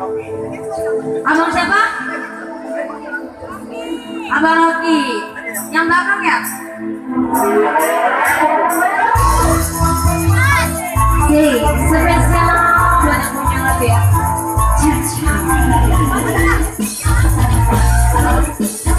Abang siapa? Abang Rocky. Yang belakang ya? Oke, spesial buat yang punya lagu ya. Abang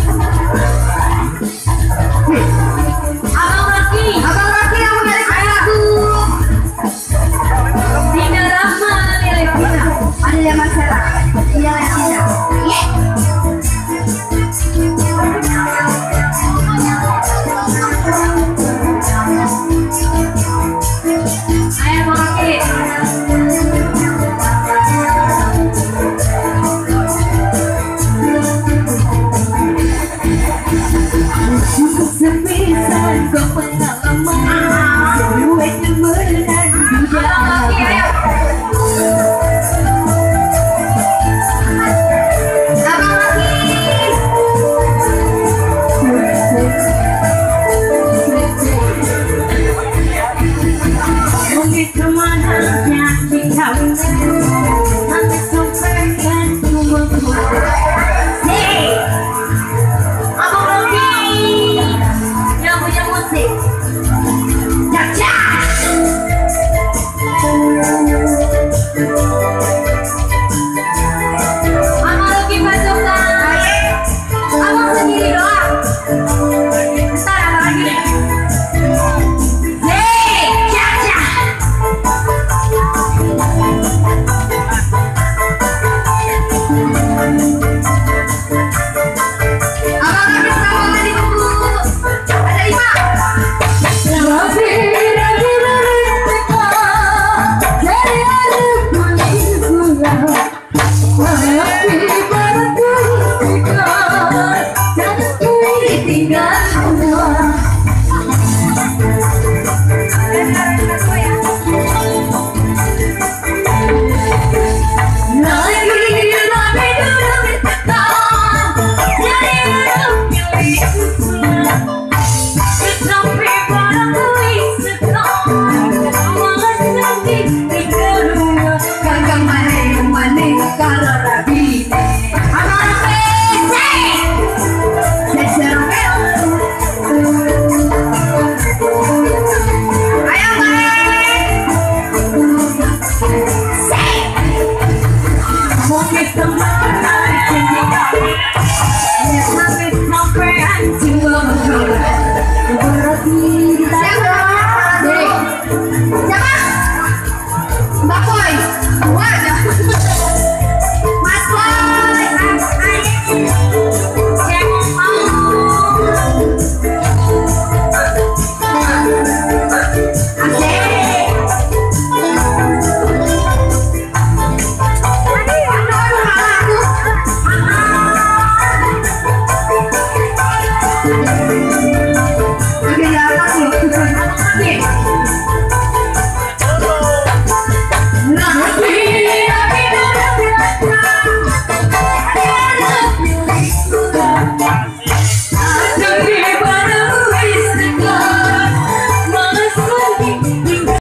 Peace. con esta mala que